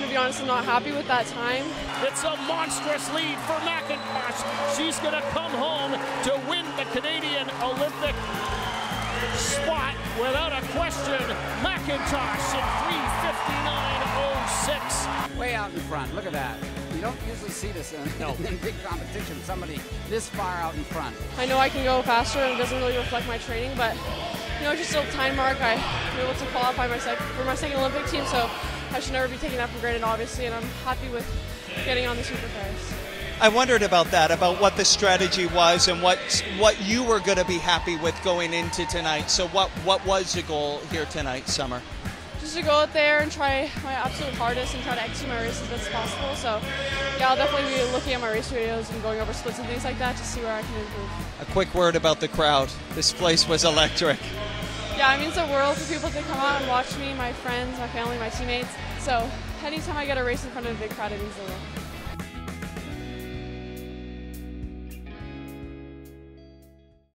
to be honest, I'm not happy with that time. It's a monstrous lead for McIntosh. She's going to come home to win the Canadian Olympic spot without a question. McIntosh in 359.06. Way out in front. Look at that. You don't usually see this in, No. in big competition. Somebody this far out in front. I know I can go faster and it doesn't really reflect my training, but you know, just a time mark. I'm able to qualify my sec- for my second Olympic team, so I should never be taking that for granted, obviously, and I'm happy with getting on the supercars. I wondered about that, about what the strategy was and what what you were going to be happy with going into tonight. So what what was the goal here tonight, Summer? Just to go out there and try my absolute hardest and try to execute my race as best as possible. So, yeah, I'll definitely be looking at my race videos and going over splits and things like that to see where I can improve. A quick word about the crowd. This place was electric. Yeah, it means the world for people to come out and watch me, my friends, my family, my teammates. So anytime I get a race in front of a big crowd, it means the world.